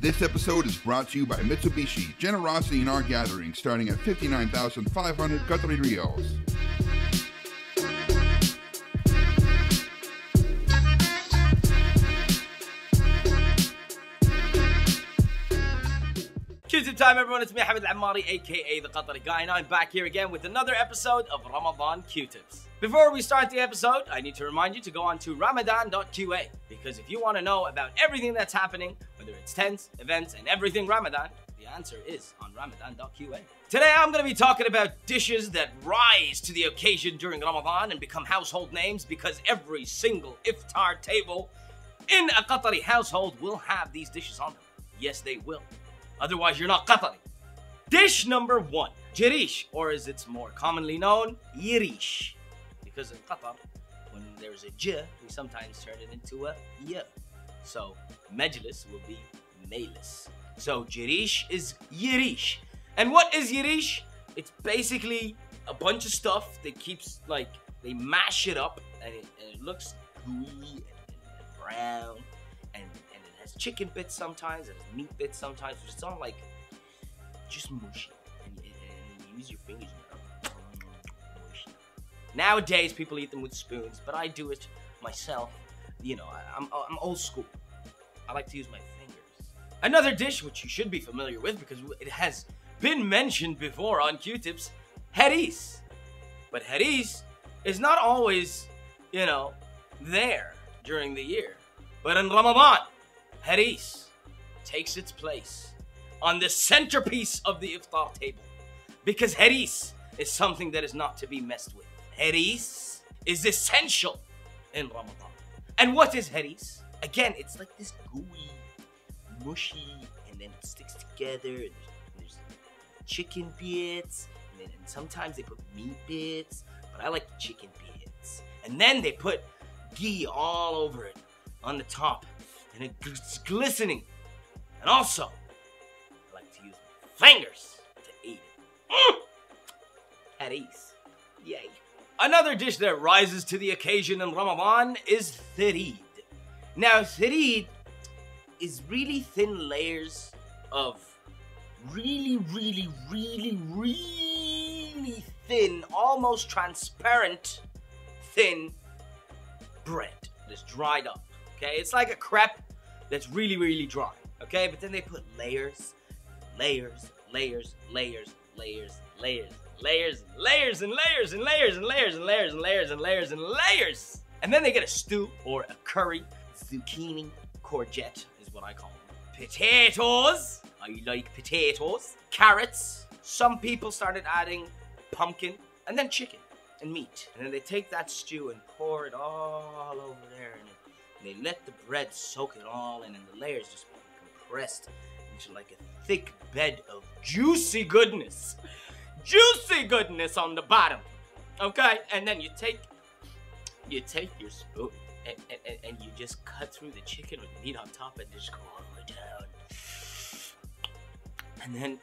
This episode is brought to you by Mitsubishi. Generosity in our gathering, starting at 59,500 Qatari Riyals. Q-tip time, everyone. It's me, Hamad Al-Amari, aka The Qatari Guy, and I'm back here again with another episode of Ramadan Q-tips. Before we start the episode, I need to remind you to go on to ramadan.qa, because if you want to know about everything that's happening, whether it's tents, events, and everything Ramadan, the answer is on ramadan.qa. Today, I'm going to be talking about dishes that rise to the occasion during Ramadan and become household names because every single iftar table in a Qatari household will have these dishes on them. Yes, they will. Otherwise, you're not Qatari. Dish number one, jirish, or as it's more commonly known, yirish. Because in Qatar, when there's a j, we sometimes turn it into a y. So majlis will be maylis. So jirish is yirish. And what is yirish? It's basically a bunch of stuff that keeps like they mash it up and it, and it looks gooey and, and brown and and it has chicken bits sometimes, it has meat bits sometimes, but it's all like just mushy. And, and, and you use your fingers and mm, mushy. Nowadays, people eat them with spoons, but I do it myself. You know, I'm I'm old school. I like to use my fingers. Another dish which you should be familiar with because it has been mentioned before on Q-tips, haris. But haris is not always, you know, there during the year. But in Ramadan, haris takes its place on the centerpiece of the iftar table. Because haris is something that is not to be messed with. Haris is essential in Ramadan. And what is haris? Again, it's like this gooey, mushy, and then it sticks together. and There's, there's chicken bits, and, then, and sometimes they put meat bits, but I like the chicken bits. And then they put ghee all over it on the top, and it's glistening. And also, I like to use my fingers to eat it. Mm! At ease. Yay. Another dish that rises to the occasion in Ramadan is thirid. Now, thirid is really thin layers of really, really, really, really thin, almost transparent, thin bread that's dried up. Okay, it's like a crepe that's really, really dry. Okay, but then they put layers, layers, layers, layers, layers, layers, layers, and layers, and layers, and layers, and layers, and layers, and layers, and layers, and layers. And then they get a stew or a curry, zucchini, courgette is what I call them. Potatoes. I like potatoes. Carrots. Some people started adding pumpkin and then chicken and meat. And then they take that stew and pour it all over there and, they let the bread soak it all in and the layers just compressed into like a thick bed of juicy goodness. Juicy goodness on the bottom. Okay? And then you take you take your spoon and, and, and you just cut through the chicken with meat on top and just go all the way down. And then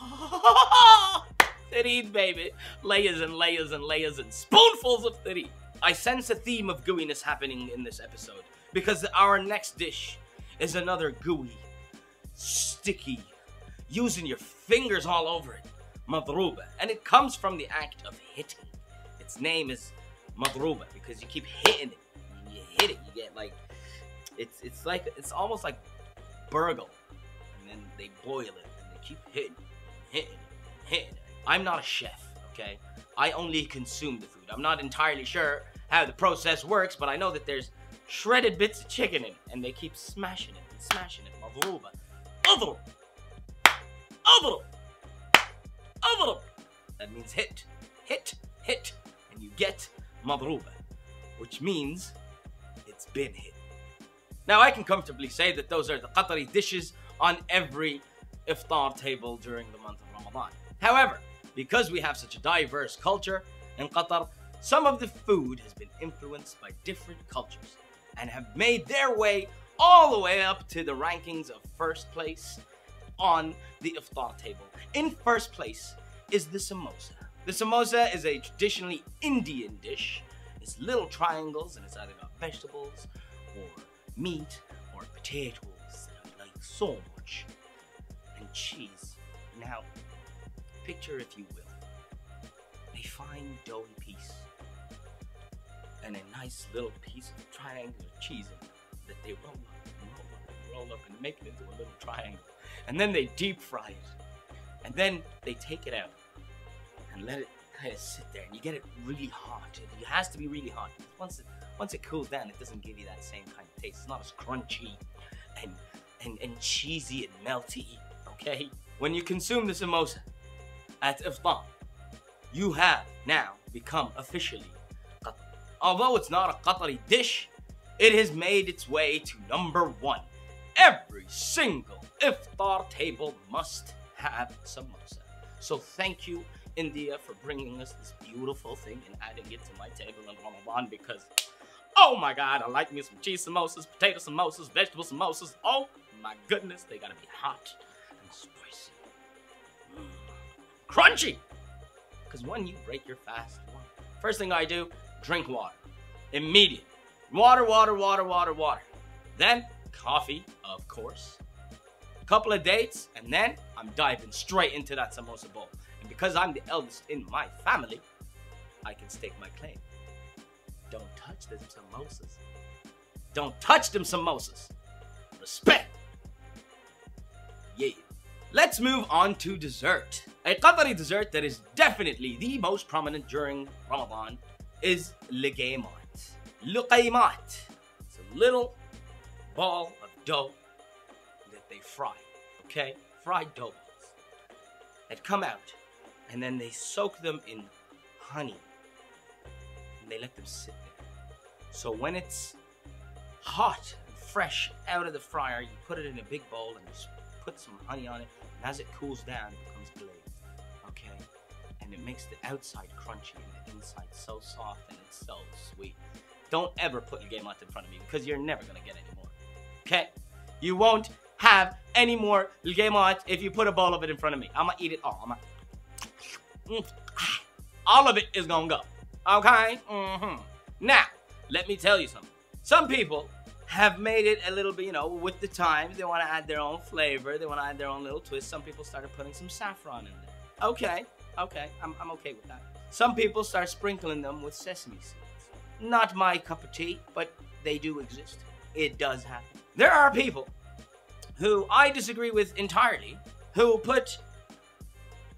Thirid, baby. Layers and layers and layers and spoonfuls of thirid. I sense a theme of gooiness happening in this episode because our next dish is another gooey, sticky, using your fingers all over it, madruba. And it comes from the act of hitting. Its name is madruba because you keep hitting it. You hit it, you get like, it's it's like, it's almost like burgle. And then they boil it and they keep hitting, hitting, hitting. I'm not a chef, okay? I only consume the food. I'm not entirely sure how the process works, but I know that there's shredded bits of chicken in it, and they keep smashing it and smashing it. Madruba. That means hit, hit, hit, and you get madruba, which means it's been hit. Now, I can comfortably say that those are the Qatari dishes on every iftar table during the month of Ramadan. However, because we have such a diverse culture in Qatar, some of the food has been influenced by different cultures and have made their way all the way up to the rankings of first place on the iftar table. In first place is the samosa. The samosa is a traditionally Indian dish. It's little triangles and it's either got vegetables or meat or potatoes that are like so much. And cheese. Now, picture, if you will, a fine doughy piece and a nice little piece of triangular cheese that they roll roll up and make it into a little triangle. And then they deep fry it. And then they take it out and let it kind of sit there. And you get it really hot. It has to be really hot. Once it once it cools down, it doesn't give you that same kind of taste. It's not as crunchy and and, and cheesy and melty. Okay? When you consume the samosa at iftar, you have now become officially Qatari. Although it's not a Qatari dish, it has made its way to number one. Every single iftar table must have samosa. So thank you, India, for bringing us this beautiful thing and adding it to my table in Ramadan because, oh my God, I like me some cheese samosas, potato samosas, vegetable samosas. Oh my goodness, they gotta be hot and spicy. Mm. Crunchy! Because when you break your fast, first thing I do, drink water. Immediate. Water, water, water, water, water. Then, coffee, of course. A couple of dates, and then I'm diving straight into that samosa bowl. And because I'm the eldest in my family, I can stake my claim. Don't touch them samosas. Don't touch them samosas. Respect. Yeah. Let's move on to dessert. A Qatari dessert that is definitely the most prominent during Ramadan is ligaymat. Luqaymat. It's a little ball of dough that they fry. Okay? Fried dough balls. That come out and then they soak them in honey. And they let them sit there. So when it's hot and fresh out of the fryer, you put it in a big bowl and just put some honey on it. And as it cools down, it becomes glazed. Okay? And it makes the outside crunchy and the inside so soft and it's so sweet. Don't ever put your game out in front of me because you're never gonna get more. Okay? You won't have any more Luqaymat if you put a bowl of it in front of me. I'm gonna eat it all. I'm gonna... Mm. All of it is gonna go. Okay? Mm-hmm. Now, let me tell you something. Some people have made it a little bit, you know, with the times. They want to add their own flavor. They want to add their own little twist. Some people started putting some saffron in there. Okay, okay, I'm, I'm okay with that. Some people start sprinkling them with sesame seeds. Not my cup of tea, but they do exist. It does happen. There are people who I disagree with entirely who put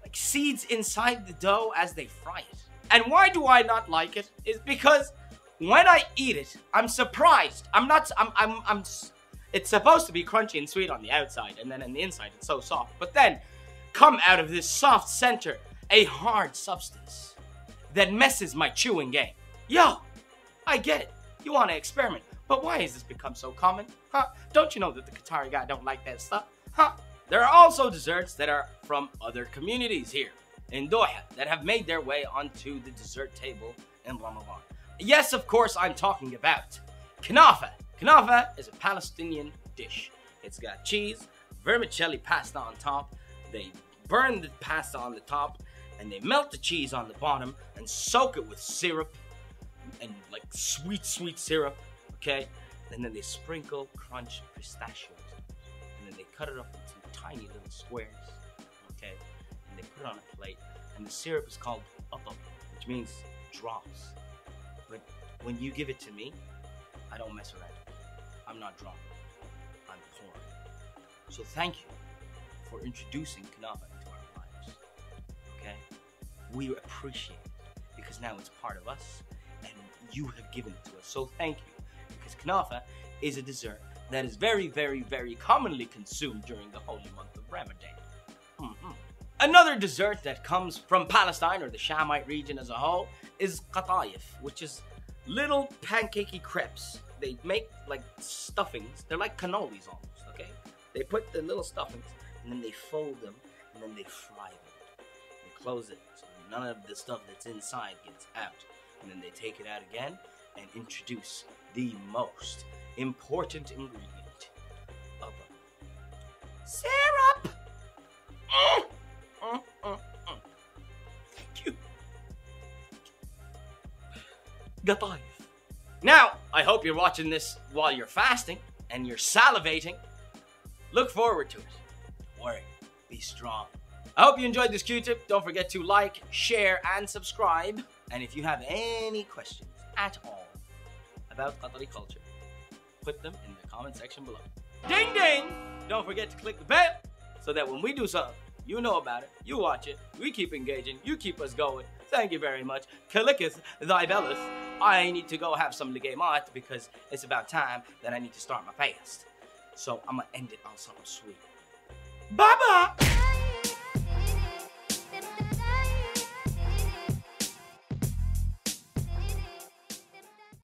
like seeds inside the dough as they fry it. And why do I not like it? Is because when I eat it, I'm surprised. I'm not. I'm. I'm. I'm. It's supposed to be crunchy and sweet on the outside, and then on the inside it's so soft. But then, come out of this soft center a hard substance that messes my chewing game. Yo, I get it. You want to experiment, but why has this become so common? Huh? Don't you know that the Qatari guy don't like that stuff? Huh? There are also desserts that are from other communities here in Doha that have made their way onto the dessert table in Ramadan. Yes, of course, I'm talking about knafa. Knafa is a Palestinian dish. It's got cheese, vermicelli pasta on top. They burn the pasta on the top, and they melt the cheese on the bottom and soak it with syrup and like sweet, sweet syrup. Okay, and then they sprinkle crunched pistachios, and then they cut it up into tiny little squares. Okay, and they put it on a plate, and the syrup is called upam, which means drops. But when you give it to me, I don't mess around. I'm not drunk. I'm pouring. So thank you for introducing Knafa into our lives. Okay? We appreciate it because now it's part of us and you have given it to us. So thank you. Because Knafa is a dessert that is very, very, very commonly consumed during the holy month of Ramadan. Mhm. Another dessert that comes from Palestine or the Shamite region as a whole is qatayif, which is little pancakey crepes. They make like stuffings. They're like cannolis almost, okay? They put the little stuffings and then they fold them and then they fry them. They close it so none of the stuff that's inside gets out. And then they take it out again and introduce the most important ingredient of. Syrup! Mm, mm, mm, mm. Thank you. Gataif. Now, I hope you're watching this while you're fasting and you're salivating Look forward to it. Don't worry, be strong. I hope you enjoyed this Q-tip. Don't forget to like, share, and subscribe. And if you have any questions at all about Qatari culture, put them in the comment section below. Ding ding! Don't forget to click the bell so that when we do something, you know about it, you watch it, we keep engaging, you keep us going. Thank you very much. Kalikith thy bellus. I need to go have some luqaymat because it's about time that I need to start my fast. So I'm gonna end it on something sweet. Bye bye!